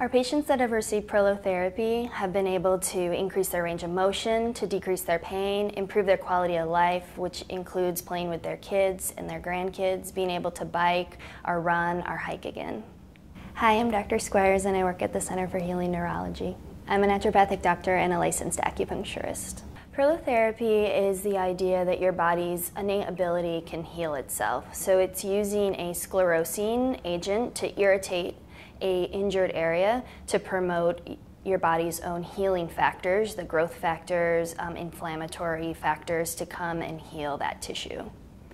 Our patients that have received prolotherapy have been able to increase their range of motion, to decrease their pain, improve their quality of life, which includes playing with their kids and their grandkids, being able to bike or run or hike again. Hi, I'm Dr. Squires and I work at the Center for Healing Neurology. I'm a naturopathic doctor and a licensed acupuncturist. Prolotherapy is the idea that your body's innate ability can heal itself. So it's using a sclerosing agent to irritate a injured area to promote your body's own healing factors, the growth factors, um, inflammatory factors to come and heal that tissue.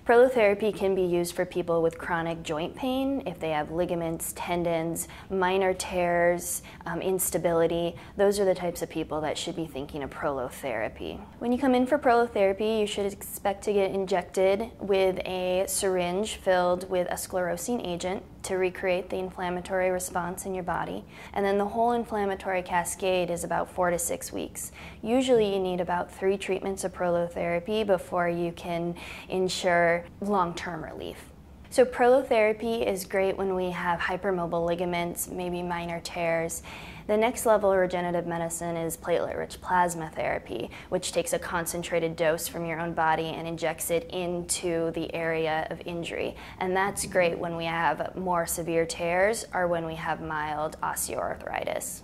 Prolotherapy can be used for people with chronic joint pain, if they have ligaments, tendons, minor tears, um, instability. Those are the types of people that should be thinking of prolotherapy. When you come in for prolotherapy, you should expect to get injected with a syringe filled with a sclerosing agent to recreate the inflammatory response in your body. And then the whole inflammatory cascade is about four to six weeks. Usually you need about three treatments of prolotherapy before you can ensure long-term relief. So prolotherapy is great when we have hypermobile ligaments, maybe minor tears. The next level of regenerative medicine is platelet-rich plasma therapy, which takes a concentrated dose from your own body and injects it into the area of injury. And that's great when we have more severe tears or when we have mild osteoarthritis.